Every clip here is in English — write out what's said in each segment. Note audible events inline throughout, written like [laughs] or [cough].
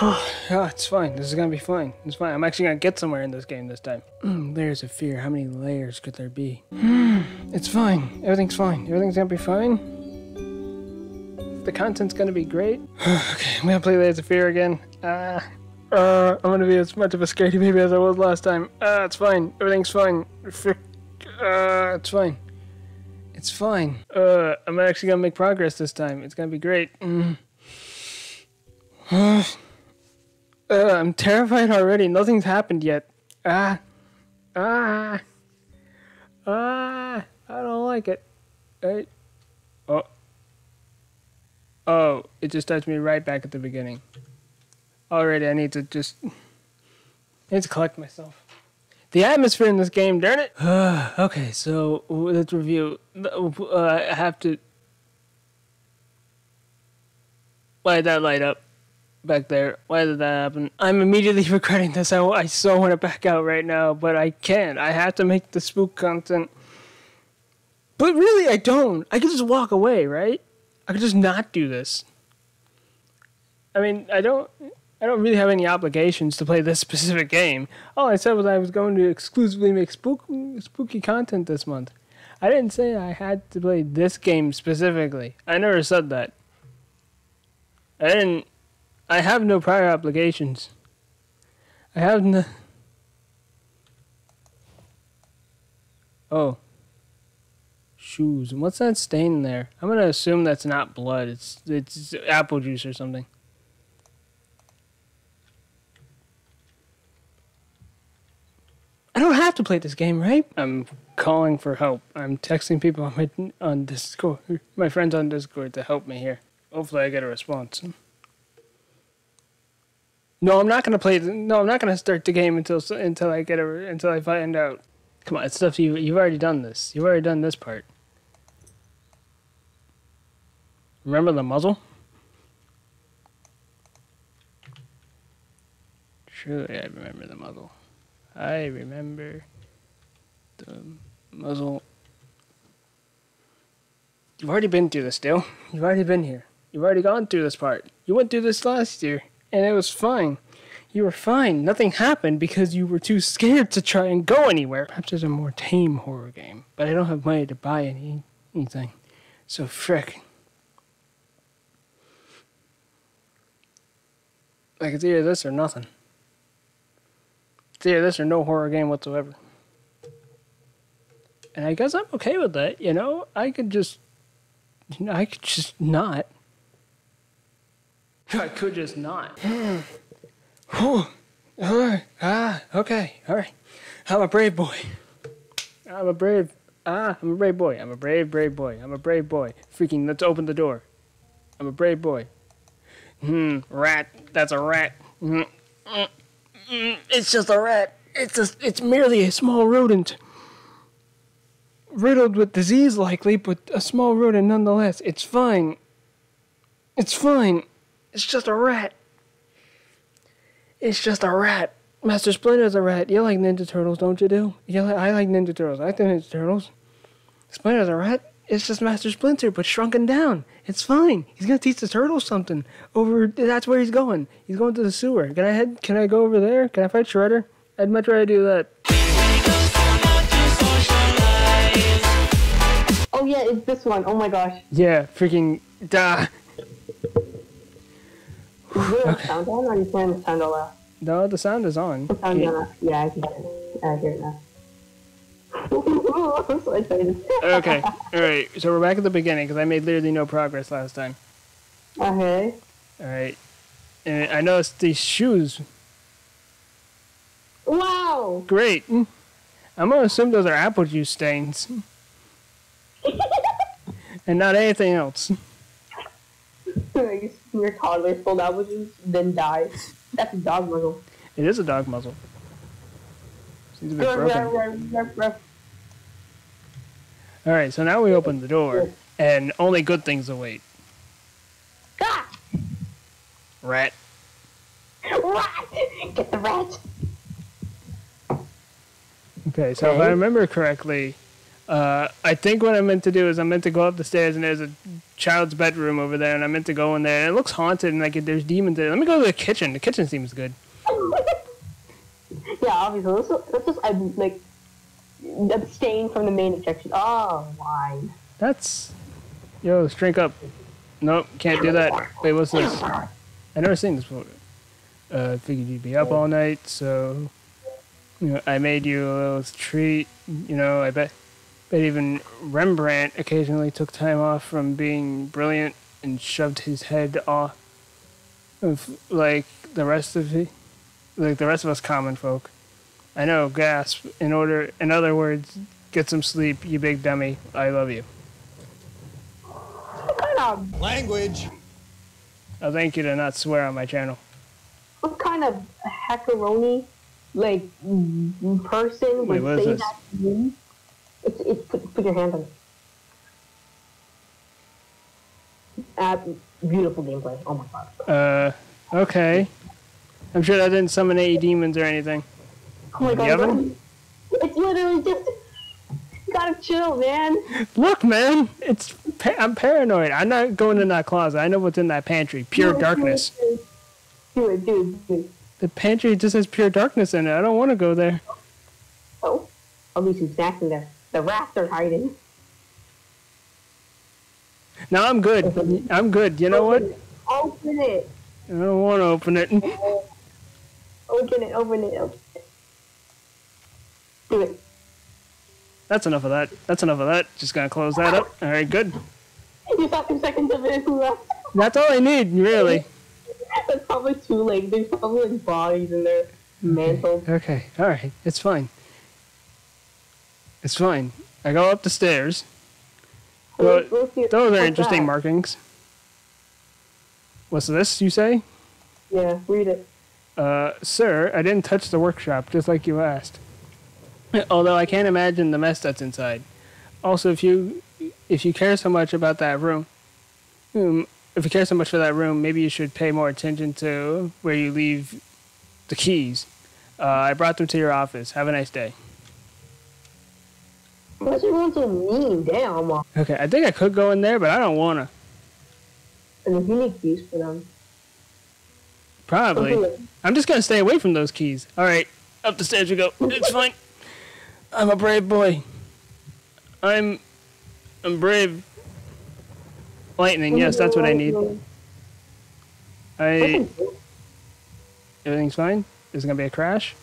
[sighs] Oh, it's fine. This is gonna be fine. It's fine. I'm actually gonna get somewhere in this game this time. [clears throat] Layers of fear. How many layers could there be? [sighs] It's fine. Everything's fine. Everything's gonna be fine. The content's gonna be great. [sighs] okay, I'm gonna play Layers of Fear again. Ah. Uh, I'm gonna be as much of a scaredy baby as I was last time. Ah, it's fine. Everything's fine. Uh, it's fine. It's fine. Uh, I'm actually gonna make progress this time. It's gonna be great. Mm. Uh, I'm terrified already. Nothing's happened yet. Ah. Ah. Ah. I don't like it. I, oh. Oh, it just touched me right back at the beginning. Already, I need to just. I need to collect myself. The atmosphere in this game, darn it! [sighs] okay, so let's review. Uh, I have to. Why did that light up? Back there. Why did that happen? I'm immediately [laughs] regretting this. I, I so want to back out right now, but I can't. I have to make the spook content. But really, I don't. I could just walk away, right? I could just not do this. I mean, I don't. I don't really have any obligations to play this [laughs] specific game. All I said was I was going to exclusively make spook, spooky content this month. I didn't say I had to play this game specifically. I never said that. I didn't I have no prior obligations. I have no. Oh. Shoes. What's that stain there? I'm gonna assume that's not blood. It's it's apple juice or something. I don't have to play this game, right? I'm calling for help. I'm texting people on my on Discord, my friends on Discord to help me here. Hopefully, I get a response. No, I'm not gonna play. No, I'm not gonna start the game until until I get a, until I find out. Come on, it's stuff you you've already done this. You've already done this part. Remember the muzzle? Surely I remember the muzzle. I remember the muzzle. You've already been through this, Dale. You've already been here. You've already gone through this part. You went through this last year and it was fine. You were fine. Nothing happened because you were too scared to try and go anywhere. Perhaps there's a more tame horror game, but I don't have money to buy any anything. So frick. Like it's either this or nothing. It's either this or no horror game whatsoever. And I guess I'm okay with that, you know? I could just I could just not. I could just not. [sighs] ah, okay, all right. I'm a brave boy. I'm a brave. Ah, I'm a brave boy. I'm a brave, brave boy. I'm a brave boy. Freaking, let's open the door. I'm a brave boy. Hmm, rat. That's a rat. Mm, mm, mm, it's just a rat. It's a, it's merely a small rodent. Riddled with disease, likely, but a small rodent nonetheless. It's fine. It's fine. It's just a rat. It's just a rat. Master Splinter's a rat. You like Ninja Turtles, don't you, do? You like, I like Ninja Turtles. I like the Ninja Turtles. Splinter's a rat. It's just Master Splinter, but shrunken down. It's fine. He's gonna teach the turtles something. Over that's where he's going. He's going to the sewer. Can I head? Can I go over there? Can I fight Shredder? I'd much rather do that. Oh yeah, it's this one. Oh my gosh. Yeah, freaking da. Is there okay. sound on or are you playing the sound all? No, the sound is on. The sound yeah. yeah, I can hear it. I hear it now. I'm so excited. okay, alright, so we're back at the beginning because I made literally no progress last time. Okay. Alright. And I noticed these shoes. Wow! Great. I'm gonna assume those are apple juice stains. [laughs] and not anything else. Your toddler pulled out with you, then dies. That's a dog muzzle. It is a dog muzzle. Seems a bit broken. All right, so now we open the door, and only good things await. Ah! Rat. Rat! [laughs] Get the rat! Okay, so okay. if I remember correctly, uh, I think what I meant to do is I meant to go up the stairs and there's a child's bedroom over there, and I meant to go in there. And it looks haunted, and like there's demons there. Let me go to the kitchen. The kitchen seems good. [laughs] Yeah, obviously. Let's, let's just I'm, like abstain from the main objection. Oh, wine. That's yo, let's drink up. Nope, can't do that. Wait, what's this? I never seen this before. Uh, figured you'd be up all night, so you know, I made you a little treat. You know, I bet, bet even Rembrandt occasionally took time off from being brilliant and shoved his head off of like the rest of the, like the rest of us common folk. I know, gasp. In order, in other words, get some sleep, you big dummy. I love you. What kind of Language. I'll thank you to not swear on my channel. what kind of hackeroni like mm, person Wait, would say that to you? It's it's put, put your hand on it. Uh, beautiful gameplay. Oh my god. Uh, okay. I'm sure that didn't summon any demons or anything. Oh my god. oven? It's literally just. Gotta chill, man. Look, man, it's pa- I'm paranoid. I'm not going in that closet. I know what's in that pantry. Pure it, darkness. Do it, dude. Do. The pantry just has pure darkness in it. I don't want to go there. Oh, I'll be exactly there. The rats are hiding. No, I'm good. I'm good. You know what? Open it. I don't want to open it. [laughs] Open it. Open it. Open it. Do it. That's enough of that. That's enough of that. Just gonna close that up. All right, good. [laughs] You have two seconds of it left. That's all I need, really. [laughs] That's probably too late. There's probably like bodies in there. Mantled. Okay, all right, it's fine. It's fine. I go up the stairs. Well, Let's- let's see- Those are interesting that? markings. What's this, you say? Yeah, read it. Uh, sir, I didn't touch the workshop, just like you asked. Although I can't imagine the mess that's inside. Also, if you if you care so much about that room, um, if you care so much for that room, maybe you should pay more attention to where you leave the keys. Uh, I brought them to your office. Have a nice day. Why is everyone so mean? Damn. Okay, I think I could go in there, but I don't wanna. And if you need keys for them. Probably. like- I'm just gonna stay away from those keys. All right, up the stairs we go. It's [laughs] fine. I'm a brave boy. I'm, I'm brave. Lightning, yes, that's what I need. I. Everything's fine. Is it gonna be a crash?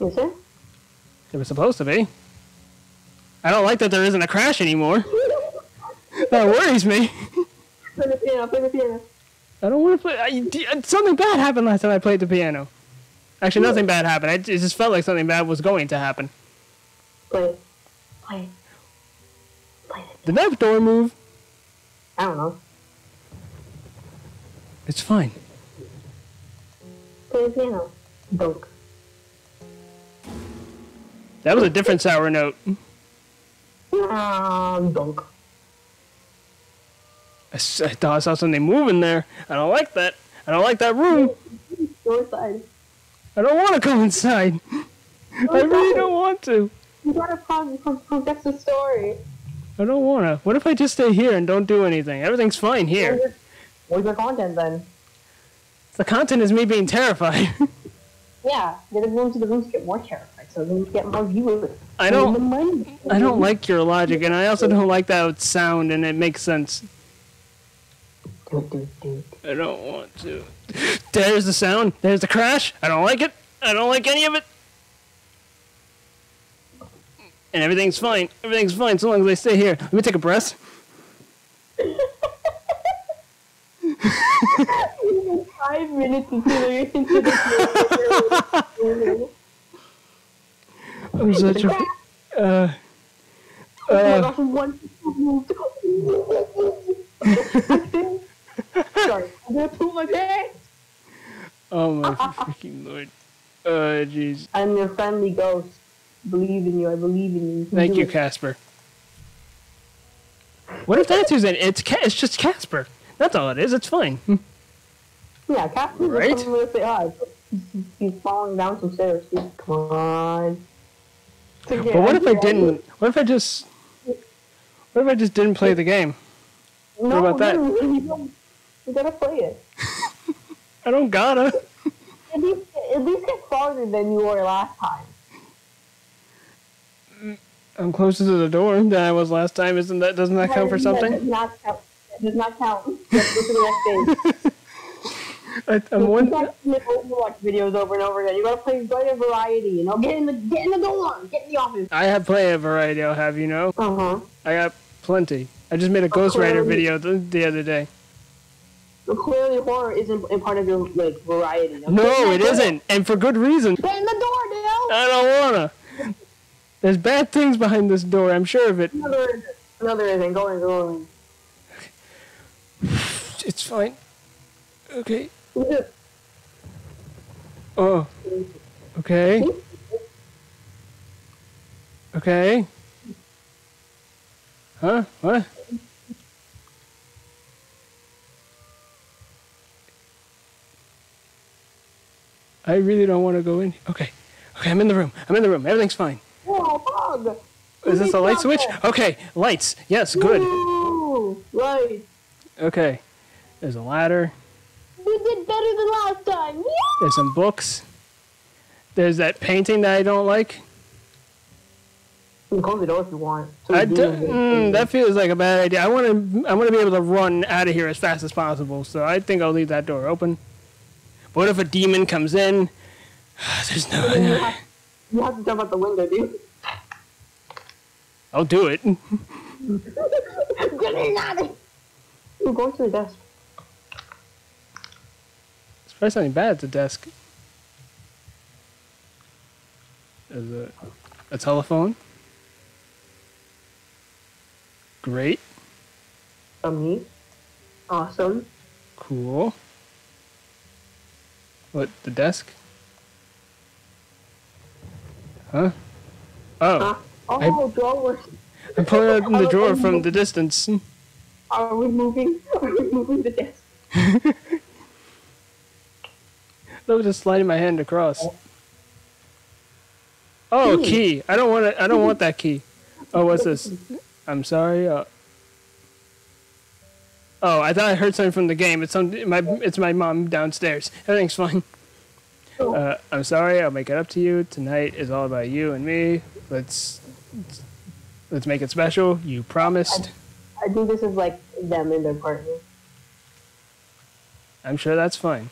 Is it? It was supposed to be. I don't like that there isn't a crash anymore. That worries me. Play the piano. Play the piano. I don't want to play. I, uh, something bad happened last time I played the piano. Actually, nothing bad happened. I, it just felt like something bad was going to happen. Play. Play. Play. Did that door move? I don't know. It's fine. Play the piano. Dunk. That was a different sour note. Um, dunk. I, s- I thought I saw something moving there. I don't like that. I don't like that room. Go inside. I don't want to come inside. I really don't want to. You gotta pro- pro- progress the story. I don't want to. What if I just stay here and don't do anything? Everything's fine here. Where's your- content then? The content is me being terrified. [laughs] Yeah, get everyone to the rooms to get more terrified, so then you get more viewers. I don't. money. I don't like your logic, and I also don't like that sound, and it makes sense. I don't want to. There's the sound. There's the crash. I don't like it. I don't like any of it. And everything's fine. Everything's fine so long as I stay here. Let me take a breath. [laughs] [laughs] Five minutes into the [laughs] I'm such a. Uh, Oh my uh, gosh, one moved. [laughs] Sorry, I'm gonna poop my pants. oh my [laughs] freaking lord. Uh, jeez. I'm your friendly ghost. Believe in you. I believe in you. can Thank you, it. Casper. What if that's who's in it? It's Ca- it's just Casper. That's all it is. It's fine. [laughs] Yeah, Captain Right? coming to say hi. He's, he's falling down some stairs. He's, come on. But what if I didn't? What if I just? What if I just didn't play the game? No, about that? you, don't- you gotta play it. [laughs] I don't gotta. At least, at least get farther than you were last time. I'm closer to the door than I was last time. Isn't that? Doesn't that count for That does something? not count. That does not count. Let's go to the next [laughs] stage. I, I'm one. Overwatch videos over and over again. You gotta play play a variety. You know, get in the get in the door, get in the office. I have plenty of variety. I'll have you know. Uh huh. I got plenty. I just made a Ghost Rider video the, the other day. Clearly, horror isn't part of your like variety. Now, No, it isn't, and for good reason. Get in the door, Dale. I don't wanna. There's bad things behind this door. I'm sure of it. Another. Another isn't. Go in, go in. It's fine. Okay. Oh. Okay. Okay. Huh? What? I really don't want to go in. Okay. Okay, I'm in the room. I'm in the room. Everything's fine. Is this a light switch? Okay, lights. Yes, good. Ooh. Okay. There's a ladder. You did better than last time. Yeah. There's some books. There's that painting that I don't like. You can close the door if you want. So I do- mm, that feels like a bad idea. I want to. I want to be able to run out of here as fast as possible. So I think I'll leave that door open. But what if a demon comes in? [sighs] There's Then you no. have, you have to jump out the window, dude. I'll do it. [laughs] Get in out of You're going to the desk. Probably something bad at the desk. Is it a telephone. Great. Me. Awesome. Cool. What, the desk? Huh? Oh, Huh? Oh, drawers. I'm pulling [laughs] out the drawer from the distance. Are we moving? [laughs] Are we moving the desk? [laughs] Look, just sliding my hand across. Oh, Key. key. I don't want to. I don't want that key. Oh, what's this? I'm sorry. Uh, oh, I thought I heard something from the game. It's some. My. It's my mom downstairs. Everything's fine. Uh, I'm sorry. I'll make it up to you. Tonight is all about you and me. Let's. Let's make it special. You promised. I think this is like them and their partner. I'm sure that's fine.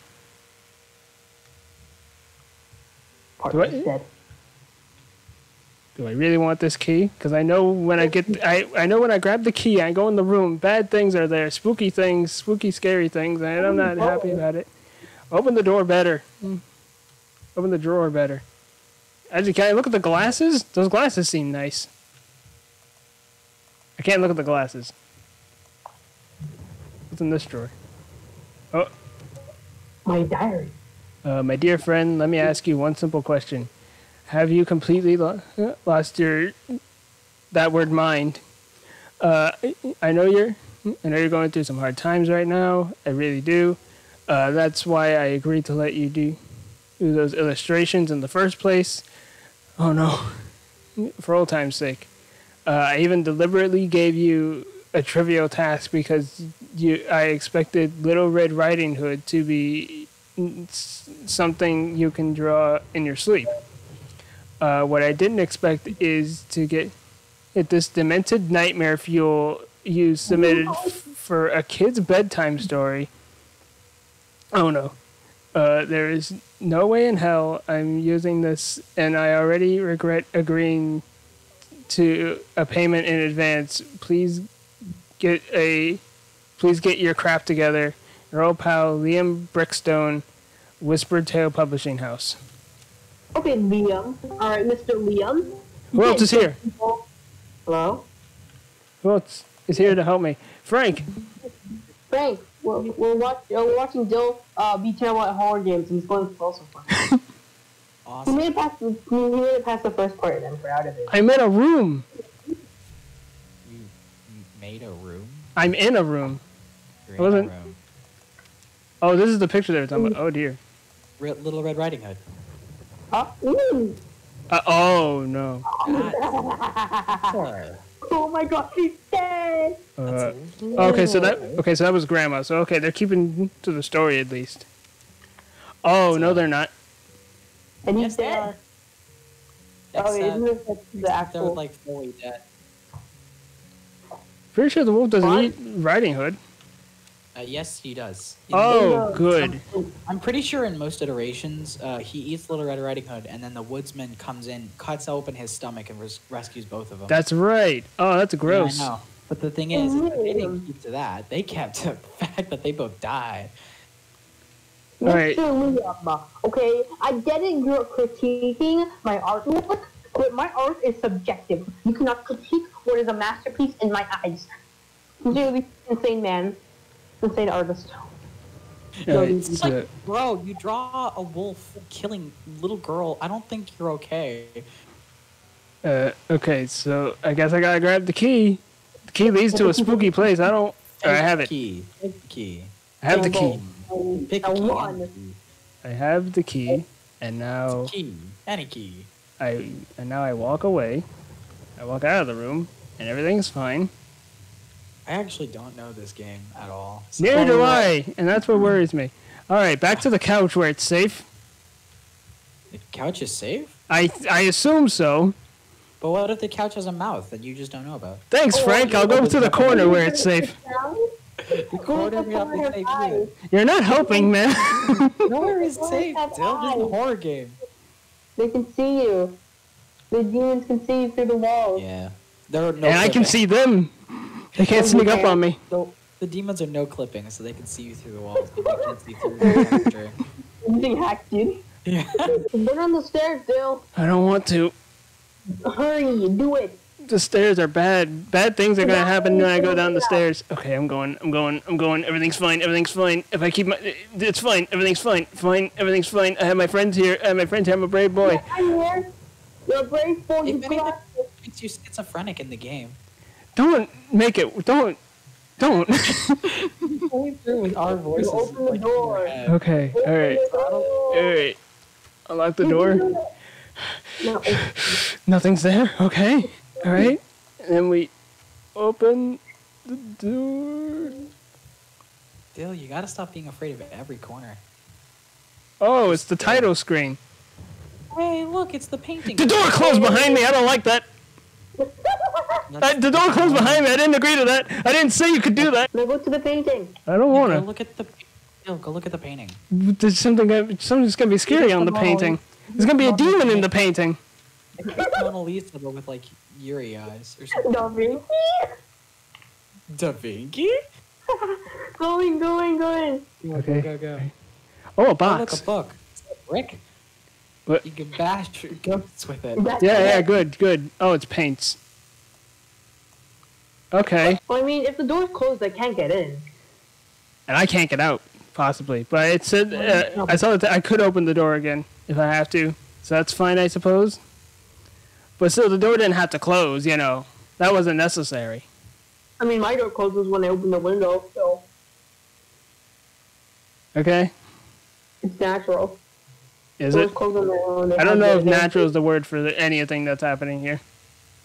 Partner's I- dead. Do I really want this key? Because I know when I get, I, I know when I grab the key, I go in the room. Bad things are there, spooky things, spooky, scary things, and I'm not happy about it. Open the door better. Hmm. Open the drawer better. Actually, can I look at the glasses? Those glasses seem nice. I can't look at the glasses. What's in this drawer? Oh, My diary. Uh, my dear friend, let me ask you one simple question. Have you completely lo- lost your that word mind? Uh, I know you're I know you're going through some hard times right now. I really do. Uh, that's why I agreed to let you do do those illustrations in the first place. Oh no, for old time's sake. Uh, I even deliberately gave you a trivial task because you I expected Little Red Riding Hood to be something you can draw in your sleep. Uh, what I didn't expect is to get this demented nightmare fuel you submitted f- for a kid's bedtime story. Oh no. Uh, there is no way in hell I'm using this, and I already regret agreeing to a payment in advance. Please get a, please get your crap together. Your old pal Liam Brickstone, Whispered Tale Publishing House. Okay, Liam. All right, Mr. Liam. Who else is here? Hello, Who else is here to help me? Frank. Frank. We're, we're, watch, we're watching Dill uh, be terrible at horror games, and he's going well so far. [laughs] He Awesome. made it past. The, he made it past the first part, and then we're out of it. I'm in a room. You, you made a room? I'm in a room. You're I in a wasn't- room. Oh, this is the picture they were talking about. Oh dear. Re- Little Red Riding Hood. Huh? Ooh. Uh, oh no. [laughs] Oh my god, he's dead! Uh, okay, so that okay, so that was grandma. So okay, they're keeping to the story at least. Oh no, they're not. And he's Yes, they dead. are. Oh, Except- isn't it the They're actual? like fully dead. Pretty sure the wolf doesn't What? eat Riding Hood. Uh, yes, he does. In Oh, Yeah. good. I'm pretty sure in most iterations, uh, he eats Little Red Riding Hood, and then the woodsman comes in, cuts open his stomach, and res- rescues both of them. That's right. Oh, that's gross. Yeah, I know. But the thing is, is that they didn't keep to that. They kept to the [laughs] fact that they both died. Alright. Mr. Liam, okay, I get it, you're critiquing my artwork, but my art is subjective. You cannot critique what is a masterpiece in my eyes. Really insane man. Insane artist. Alright, It's so- like, bro, you draw a wolf killing little girl. I don't think you're okay. Uh, okay, so I guess I gotta grab the key. The key leads to a spooky place. I don't. I have the it. Key. Key. I have the key. Pick a one. I have the key, and now Key. Any key. I and now I walk away. I walk out of the room, and everything's fine. I actually don't know this game at all. So- Neither do I, and that's what worries me. All right, back to the couch where it's safe. The couch is safe? I I assume so. But what if the couch has a mouth that you just don't know about? Thanks, Oh, Frank. I'll go to the corner where it's safe. The corner may not be safe either. You're not helping, man. Nowhere is safe. have Still, this is a horror game. They can see you. The demons can see you through the walls. Yeah. There are no and I can see them. They can't sneak up on me. The, the demons are no clipping, so they can see you through the walls, but they can't see through [laughs] the temperature. Using hack, dude. Yeah. Get on the stairs, Dill. I don't want to. Hurry, do it. The stairs are bad. Bad things are gonna happen when I go down the stairs. Okay, I'm going. I'm going. I'm going. Everything's fine. Everything's fine. If I keep my, it's fine. Everything's fine. Fine. Everything's fine. I have my friends here. I have my friends here. I'm a brave boy. I'm here. You're a brave boy. You If anything got it. makes you schizophrenic in the game. Don't make it. Don't. Don't. Going through with our voices. open the like, door. your head. okay. All right. All right. Unlock the door. No, [sighs] Nothing's there. Okay. All right. And then we open the door. Dill, you gotta stop being afraid of every corner. Oh, it's the title screen. Hey, look, it's the painting. The door closed behind me. I don't like that. That's- I, the door closed behind me. I didn't agree to that. I didn't say you could do that. now go to the painting. I don't want to. look at the. Dill, go look at the painting. There's something. Something's gonna be scary on the painting. There's gonna be a demon in the painting. It's like Mona Lisa, but with like Yuri eyes or something. Da Vinci. Da Vinci? [laughs] Going, going, going. Okay. Go, go, go. Oh, a box. Oh, look, a book. It's a brick. What? You can bash your ghosts with it. That's Yeah, yeah, good, good. Oh, it's paints. Okay, Well, I mean, if the door's closed, I can't get in. and I can't get out, possibly. But it said uh, I saw that I could open the door again if I have to, so that's fine, I suppose. But still, the door didn't have to close. You know, that wasn't necessary. I mean, my door closes when I open the window, so Okay. it's natural. Is it? close on their own. I don't know if They have to- natural is the word for the, anything that's happening here.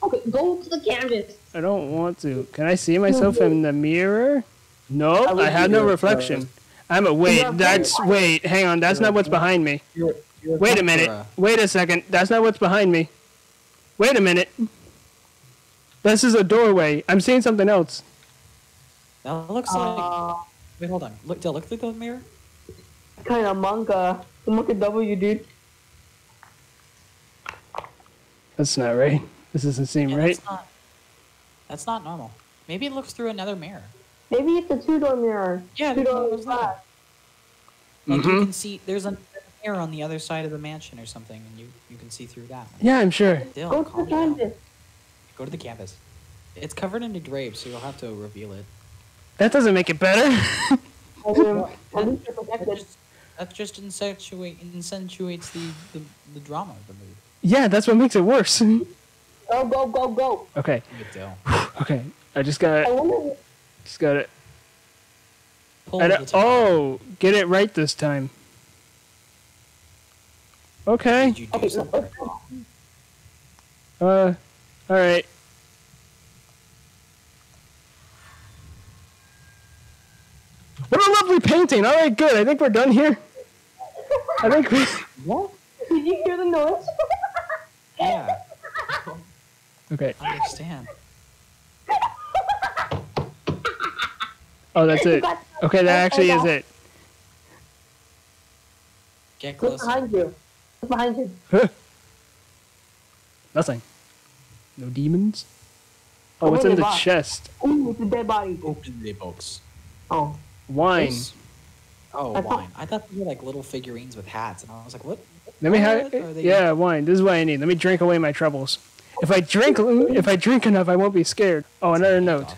Okay, go to the canvas. I don't want to. Can I see myself in the mirror? No, I I have no reflection. I'm a wait. That's wait. Hang on. That's not what's behind me. You're, you're Wait a minute. Wait a second. That's not what's behind me. Wait a minute. This is a doorway. I'm seeing something else. That looks like. Uh, Wait, hold on. Look, Dill, look through the mirror. kind of manga. The manga W, dude. That's not right. This doesn't seem Yeah, right. That's not, that's not normal. Maybe it looks through another mirror. Maybe it's a two-door mirror. Yeah, two door there's that. glass. Like you Mhm. can see, there's a mirror on the other side of the mansion or something, and you, you can see through that. Yeah, I'm sure. Dill, Go to the calm down. canvas. Go to the campus. It's covered in drapes, so you'll have to reveal it. That doesn't make it better. [laughs] I mean, at that just accentuate, accentuates the, the, the drama of the movie. Yeah, that's what makes it worse. go, go, go, go. Okay. okay. I just got it. Just got it. oh, get it right this time. Okay. Uh, all right. What a lovely painting. All right, good. I think we're done here. I think we. What? Did you hear the noise? Yeah. Okay. I understand. Oh, that's it. Okay, that actually is it. Get Look closer. behind you. Look behind you. Huh. Nothing. No demons. Oh, oh what's in the the box. chest? Ooh, it's a dead body. Open the box. Oh. Wine. This- Oh, I thought- wine. I thought they were like little figurines with hats, and I was like, what? Let me have. Are they- Yeah, wine. This is what I need. Let me drink away my troubles. If I drink, if I drink enough, I won't be scared. Oh, another note.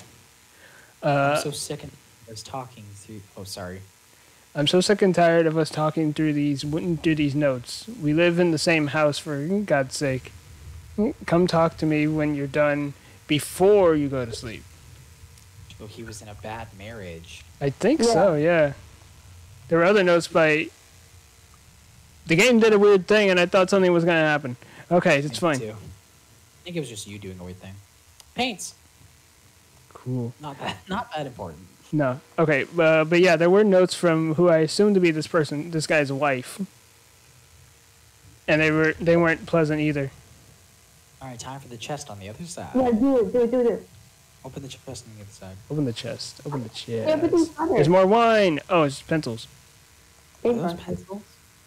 I'm Uh, so sick of us talking through. Oh, sorry. I'm so sick and tired of us talking through these through these notes. We live in the same house, for God's sake. Come talk to me when you're done before you go to sleep. Oh, he was in a bad marriage. I think Yeah. so, yeah. There were other notes by. The game did a weird thing, and I thought something was going to happen. Okay, it's Me fine. too. I think it was just you doing a weird thing. Paints. Cool. Not that. Not that important. No. Okay, uh, but yeah, there were notes from who I assumed to be this person, this guy's wife. And they were they weren't pleasant either. All right, time for the chest on the other side. Yeah, do it, do it, do it. Open the chest on the other side. Open the chest. Open the chest. Everything's on There's more wine. Oh, it's pencils. Are those pencils?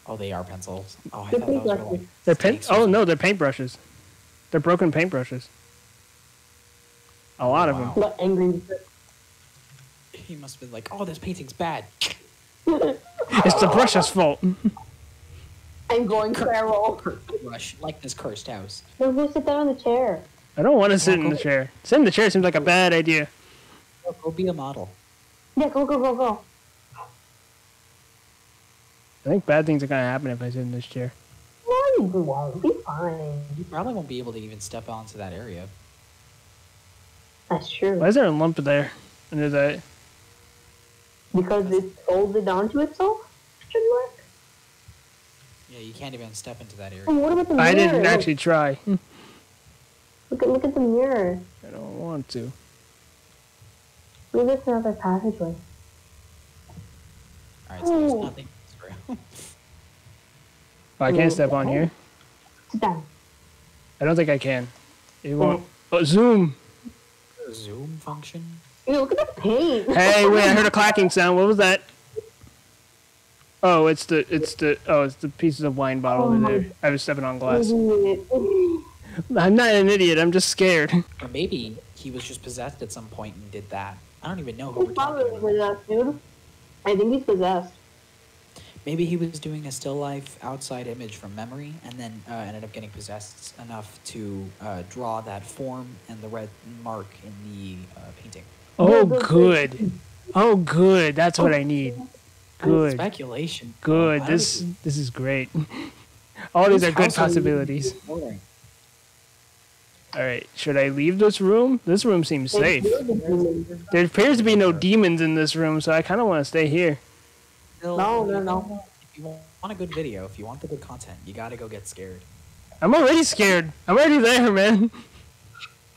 Oh, they are pencils. Oh, I They're thought those were like. They're pen. Oh no, they're paintbrushes. They're broken paintbrushes. A lot of Wow. them. But angry. He must have been like, "Oh, this painting's bad." [laughs] It's the brush's fault. I'm going feral. Rush like this cursed house. No, go sit down on the chair. I don't want to sit in the chair. Sit in the chair seems like a bad idea. Go, go be a model. Yeah, go, go, go, go. I think bad things are gonna happen if I sit in this chair. No, you won't. Be fine. You probably won't be able to even step onto that area. That's true. Why is there a lump there under that? Because it folded onto itself? Question mark? Yeah, you can't even step into that area. And what about the mirror? I didn't actually try. Look at, look at the mirror. I don't want to. Maybe it's another passageway. All right, so there's Oh. nothing. Sorry. Oh, I can't step on here. Sit down. I don't think I can. It won't. Mm. Oh, zoom. Zoom function. Ew, look at the paint. Hey, wait! I heard a [laughs] clacking sound. What was that? Oh, it's the it's the oh it's the pieces of wine bottle over oh there. I was stepping on glass. [laughs] I'm not an idiot. I'm just scared. [laughs] Or maybe he was just possessed at some point and did that. I don't even know who we're talking probably about. possessed, dude. I think he's possessed. Maybe he was doing a still life outside image from memory and then uh, ended up getting possessed enough to uh, draw that form and the red mark in the uh, painting. Oh, good. Oh, good. That's what I need. Good. Speculation. Good. I This even- this is great. [laughs] All these are good house are you possibilities. All right. Should I leave this room? This room seems safe. There appears to be no demons in this room, so I kind of want to stay here. Dill, No, no, no. If you want a good video, if you want the good content, you gotta go get scared. I'm already scared. I'm already there, man.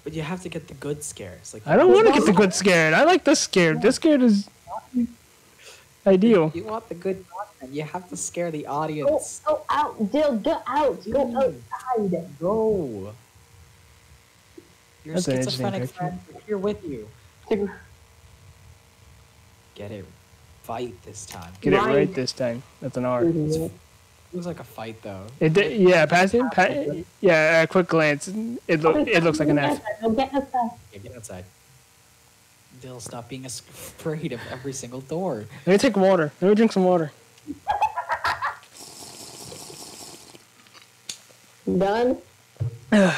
But you have to get the good scares. Like I don't want to get the good scared. I like this scared. This scared is ideal. You want the good content. You have to scare the audience. go out, Dill, go out, go Mm. outside. Go. Your That's schizophrenic picture. friend is here with you. Get it. Fight this time. Get it Right. right this time. That's an R. It looks like a fight though. It did, yeah, passing. Pa- yeah, a quick glance. It lo- it looks like an F. Go get outside. Yeah, get outside. Dill, stop being [laughs] afraid of every single door. Let me take water. Let me drink some water. Done. [sighs]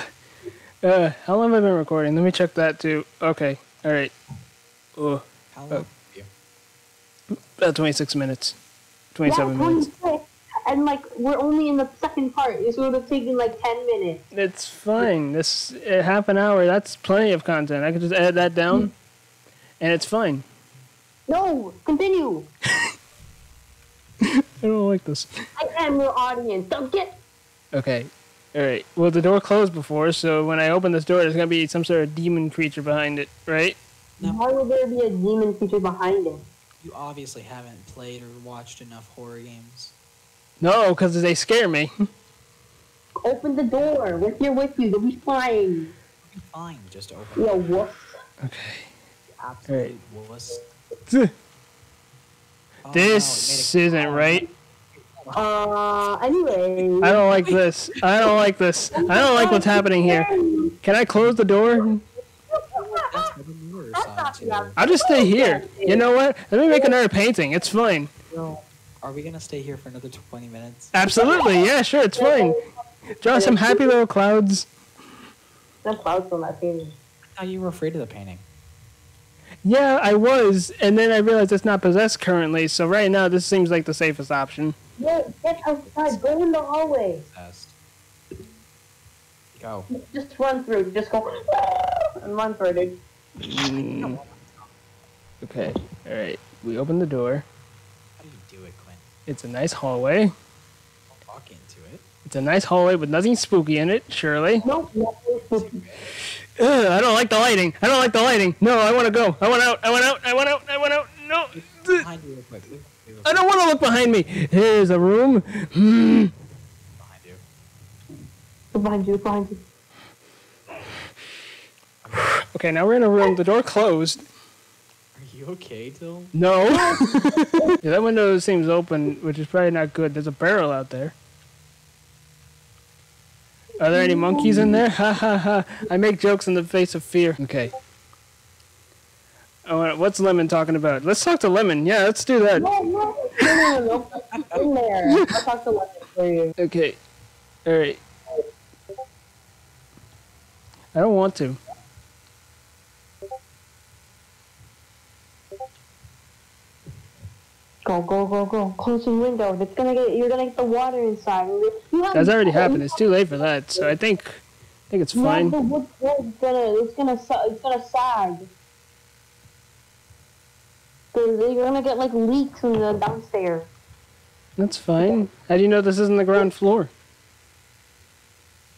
Uh, how long have I been recording? Let me check that too. Okay. All right. Oh, How long? Uh, have about 26 minutes. Yeah, 27 minutes. 26. And like, we're only in the second part. This would have taken like 10 minutes. It's fine. This uh, half an hour. That's plenty of content. I could just add that down, and it's fine. No, continue. [laughs] I don't like this. I am your audience. Don't get. Okay. All right. Well, the door closed before, so when I open this door, there's gonna be some sort of demon creature behind it, right? No. Why would there be a demon creature behind it? You obviously haven't played or watched enough horror games. No, because they scare me. [laughs] Open the door. We're here with you. You'll be fine. Be Fine, just open. You wuss. Okay. Absolute wuss. [laughs] This Oh, no, it made a- isn't right. Uh, anyway. I don't like this. I don't like this. I don't like what's happening here. Can I close the door? That's where the mirrors on to. I'll just stay here. You know what? Let me make another painting. It's fine. So, are we gonna stay here for another 20 minutes? Absolutely. [laughs] Yeah, sure. It's fine. Draw some happy little clouds. No clouds on that painting. I thought you were afraid of the painting. Yeah, I was, and then I realized it's not possessed currently. So right now, this seems like the safest option. Yeah, get outside. Go in the hallway. Test. Go. Just run through. Just go [laughs] and run through, dude. Mm. Okay. All right. We open the door. How do you do it, Quinn? It's a nice hallway. Don't walk into it. It's a nice hallway with nothing spooky in it. Surely. Nope. nope, nope. Ugh, I don't like the lighting. I don't like the lighting. No, I want to go. I want out. I want out. I want out. I want out. No. Behind you real quick. Look real I don't want to look behind me. Here's a room. Behind you. Behind you. Behind you. Okay, now we're in a room. The door closed. Are you okay, Dill? No. [laughs] yeah, that window seems open, which is probably not good. There's a barrel out there. Are there any monkeys in there? [laughs] Ha ha ha. I make jokes in the face of fear. Okay. Oh, uh, what's Lemon talking about? Let's talk to Lemon. Yeah, let's do that. No, no, no, no, no. no. In there. I'll talk to Lemon for you. Okay. Alright. I don't want to. Go, go, go, go. Close the window. It's gonna get. You're gonna get the water inside. You have- That's already happened. It's too late for that. So I think I think it's fine. the wood wood's gonna. It's gonna. It's gonna sag. You're gonna get like leaks in the downstairs. That's fine. How do you know this isn't the ground floor?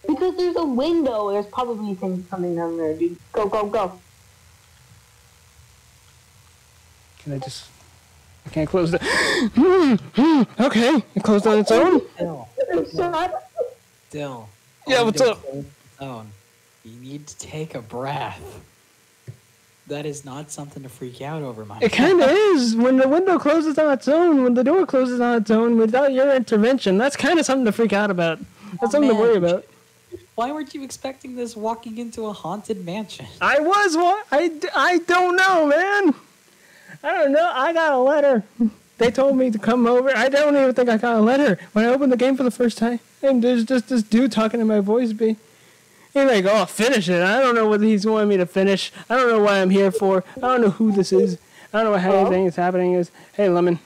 Because there's a window. There's probably things coming down there, dude. Go, go, go. Can I just I can't close the [gasps] Okay. It closed on its own? Dill. Yeah, what's up? You need to take a breath. That is not something to freak out over, my It kind of is. When the window closes on its own, when the door closes on its own without your intervention, that's kind of something to freak out about. That's oh, something to worry about. Why weren't you expecting this walking into a haunted mansion? I was what? I, d- I don't know, man. I don't know. I got a letter. They told me to come over. I don't even think I got a letter. When I opened the game for the first time, and there's just this dude talking in my voice be. He's like, oh, finish it. I don't know what he's wanting me to finish. I don't know what I'm here for. I don't know who this is. I don't know what anything is happening is. Hey, Lemon.